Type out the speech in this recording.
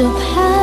就怕。